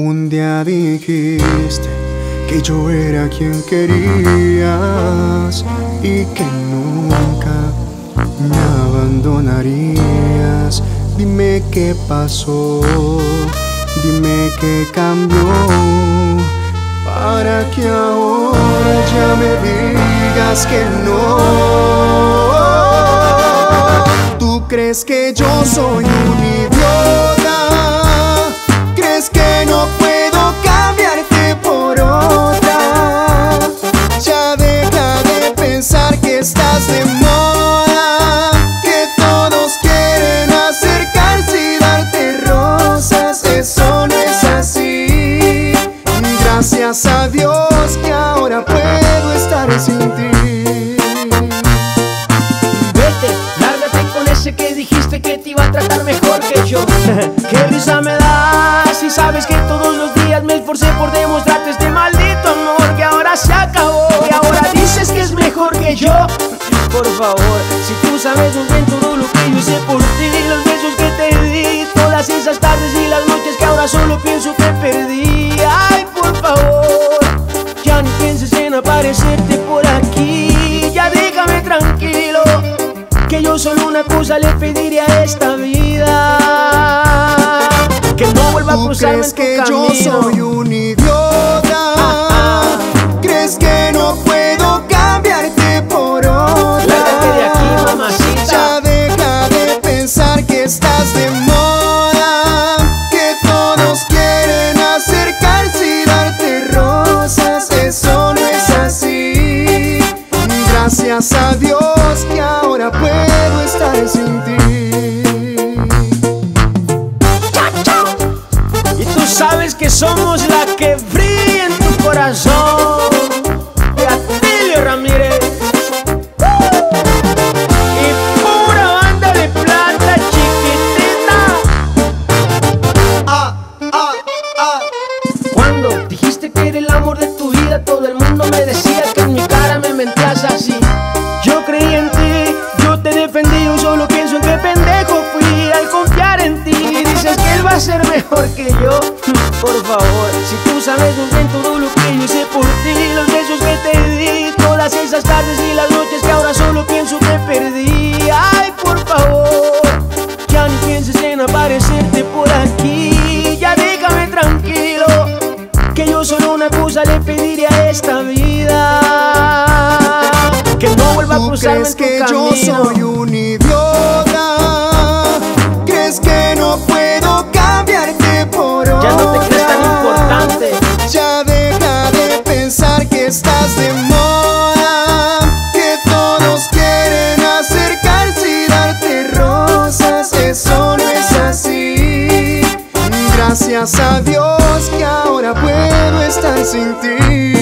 Un día dijiste que yo era quien querías y que nunca me abandonarías. Dime qué pasó, dime qué cambió, para que ahora ya me digas que no. ¿Tú crees que yo soy un Gracias a Dios que ahora puedo estar sin ti. Vete, lárgate con ese que dijiste que te iba a tratar mejor que yo. Qué risa me da si sabes que todos los días me esforcé por demostrarte este maldito amor que ahora se acabó. Y ahora dices que es mejor que yo. Por favor, si tú sabes muy bien todo lo que yo hice por ti, los besos que te di, todas esas tardes y aparecerte por aquí. Ya déjame tranquilo, que yo solo una cosa le pediría a esta vida. Que no vuelva a ¿Tú cruzarme crees en tu que yo camino. soy un idiota? Mejor que yo. Por favor, si tú sabes muy bien todo lo que yo hice por ti, los besos que te di, todas esas tardes y las noches que ahora solo pienso que perdí. Ay, por favor, ya ni pienses en aparecerte por aquí. Ya déjame tranquilo, que yo solo una cosa le pediré a esta vida. Que no vuelva a ¿Tú cruzarme crees en tu que yo camino. soy un idiota? sin ti.